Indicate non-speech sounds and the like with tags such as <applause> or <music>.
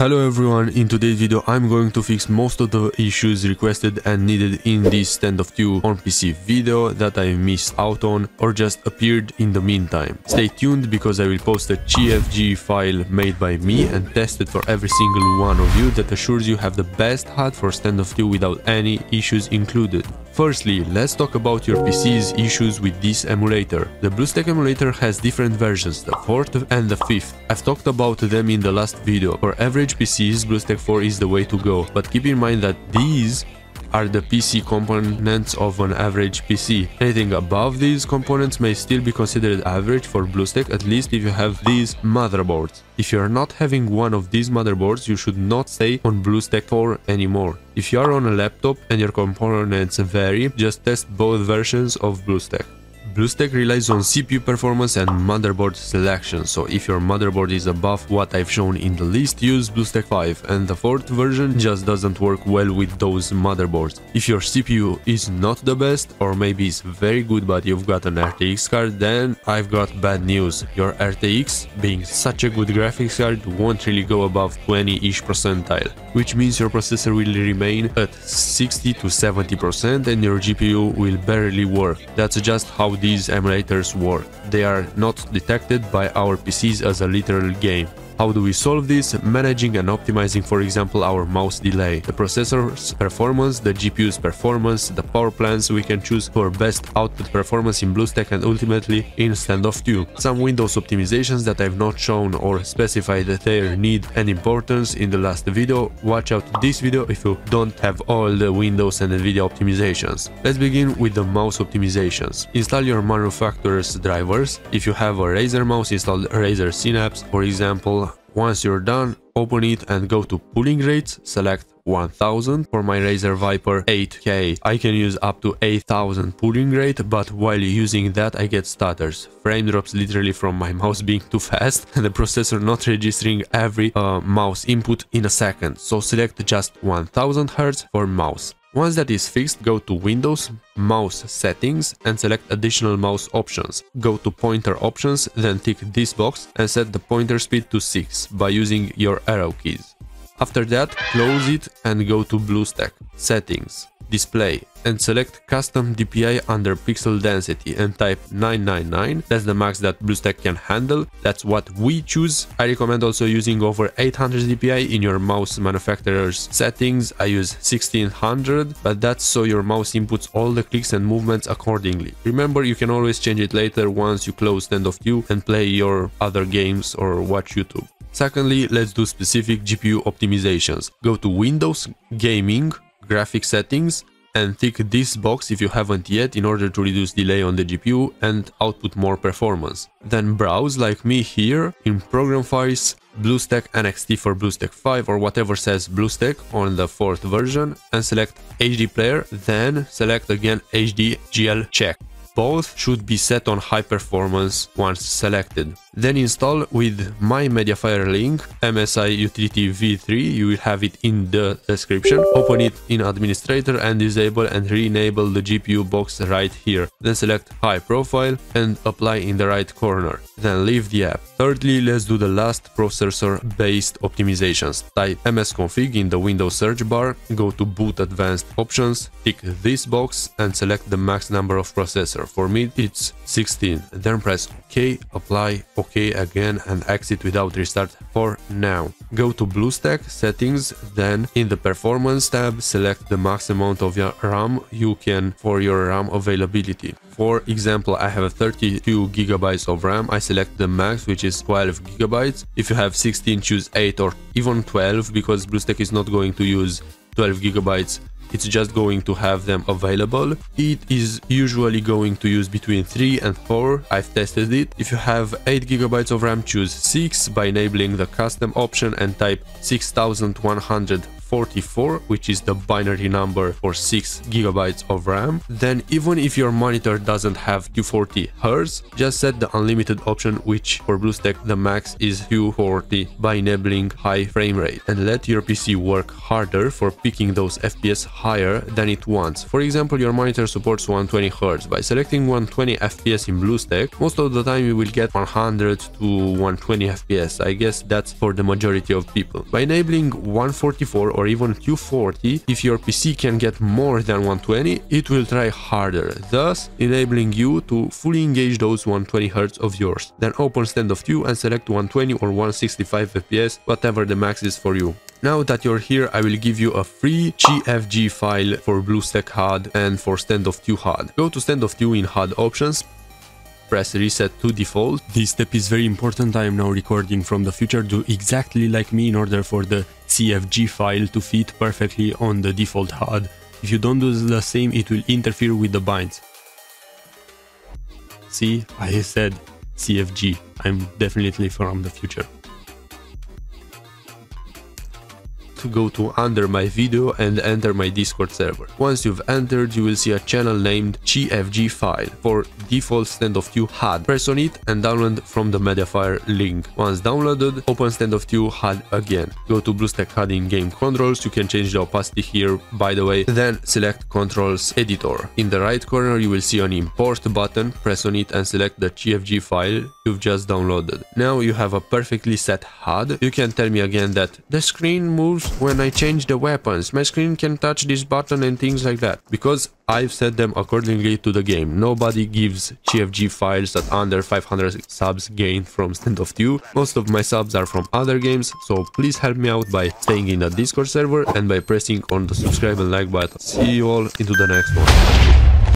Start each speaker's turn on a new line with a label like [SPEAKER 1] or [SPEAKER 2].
[SPEAKER 1] Hello everyone, in today's video I'm going to fix most of the issues requested and needed in this Standoff two on PC video that I missed out on or just appeared in the meantime. Stay tuned because I will post a GFG file made by me and tested for every single one of you that assures you have the best HUD for Standoff two without any issues included. Firstly, let's talk about your PC's issues with this emulator. The BlueStack emulator has different versions, the 4th and the 5th. I've talked about them in the last video. For average PCs, BlueStack 4 is the way to go, but keep in mind that these are the PC components of an average PC. Anything above these components may still be considered average for BlueStack, at least if you have these motherboards. If you are not having one of these motherboards, you should not stay on BlueStack 4 anymore. If you are on a laptop and your components vary, just test both versions of BlueStack. BlueStack relies on CPU performance and motherboard selection, so if your motherboard is above what I've shown in the list, use BlueStack 5, and the 4th version just doesn't work well with those motherboards. If your CPU is not the best, or maybe it's very good but you've got an RTX card, then I've got bad news. Your RTX, being such a good graphics card, won't really go above 20-ish percentile, which means your processor will remain at 60 to 70% and your GPU will barely work. That's just how the these emulators work. They are not detected by our PCs as a literal game. How do we solve this? Managing and optimizing for example our mouse delay, the processor's performance, the GPU's performance, the power plans we can choose for best output performance in BlueStack and ultimately in standoff 2. Some Windows optimizations that I've not shown or specified their need and importance in the last video, watch out this video if you don't have all the Windows and NVIDIA optimizations. Let's begin with the mouse optimizations. Install your manufacturer's drivers. If you have a Razer mouse, install Razer Synapse, for example, once you're done, open it and go to polling rates, select 1000 for my Razer Viper 8K. I can use up to 8000 polling rate, but while using that I get stutters. Frame drops literally from my mouse being too fast <laughs> and the processor not registering every uh, mouse input in a second. So select just 1000 Hz for mouse. Once that is fixed, go to Windows, Mouse Settings and select additional mouse options. Go to Pointer Options, then tick this box and set the pointer speed to 6 by using your arrow keys. After that, close it and go to BlueStack, Settings, Display, and select custom DPI under pixel density and type 999. That's the max that BlueStack can handle. That's what we choose. I recommend also using over 800 DPI in your mouse manufacturer's settings. I use 1600, but that's so your mouse inputs all the clicks and movements accordingly. Remember, you can always change it later once you close Standoff View and play your other games or watch YouTube. Secondly, let's do specific GPU optimizations. Go to Windows, Gaming, Graphic Settings, and tick this box if you haven't yet in order to reduce delay on the GPU and output more performance. Then browse like me here in program files BlueStack NXT for BlueStack 5 or whatever says BlueStack on the fourth version and select HD player then select again HD GL check. Both should be set on high performance once selected. Then install with my Mediafire link MSI Utility V3, you will have it in the description. Open it in administrator and disable and re-enable the GPU box right here. Then select high profile and apply in the right corner. Then leave the app. Thirdly, let's do the last processor based optimizations. Type msconfig in the Windows search bar, go to boot advanced options, tick this box and select the max number of processor. For me it's 16. Then press OK, apply OK again and exit without restart for now. Go to BlueStack settings, then in the performance tab select the max amount of your RAM you can for your RAM availability. For example, I have 32 gigabytes of RAM, I select the max which is 12 gigabytes. If you have 16 choose 8 or even 12 because BlueStack is not going to use 12 gigabytes it's just going to have them available. It is usually going to use between 3 and 4, I've tested it. If you have 8 gigabytes of RAM, choose 6 by enabling the custom option and type 6100 144, which is the binary number for 6 gigabytes of RAM, then even if your monitor doesn't have 240 Hz, just set the unlimited option which for BlueStack the max is 240 by enabling high frame rate and let your PC work harder for picking those FPS higher than it wants. For example, your monitor supports 120 Hz. By selecting 120 FPS in BlueStack, most of the time you will get 100 to 120 FPS. I guess that's for the majority of people. By enabling 144 or even 240, if your PC can get more than 120, it will try harder, thus enabling you to fully engage those 120 Hz of yours. Then open standoff 2 and select 120 or 165 FPS, whatever the max is for you. Now that you're here, I will give you a free GFG file for BlueStack HUD and for standoff 2 HUD. Go to standoff 2 in HUD options, press reset to default. This step is very important. I am now recording from the future. Do exactly like me in order for the CFG file to fit perfectly on the default HUD. If you don't do the same, it will interfere with the binds. See, I said CFG. I'm definitely from the future. To go to under my video and enter my Discord server. Once you've entered, you will see a channel named GFG file for default standoff 2 HUD. Press on it and download from the Mediafire link. Once downloaded, open standoff 2 HUD again. Go to BlueStack HUD in game controls, you can change the opacity here by the way, then select controls editor. In the right corner you will see an import button, press on it and select the GFG file you've just downloaded. Now you have a perfectly set HUD. You can tell me again that the screen moves when I change the weapons. My screen can touch this button and things like that. Because I've set them accordingly to the game. Nobody gives GFG files that under 500 subs gained from Standoff 2. Most of my subs are from other games, so please help me out by staying in the Discord server and by pressing on the subscribe and like button. See you all into the next one.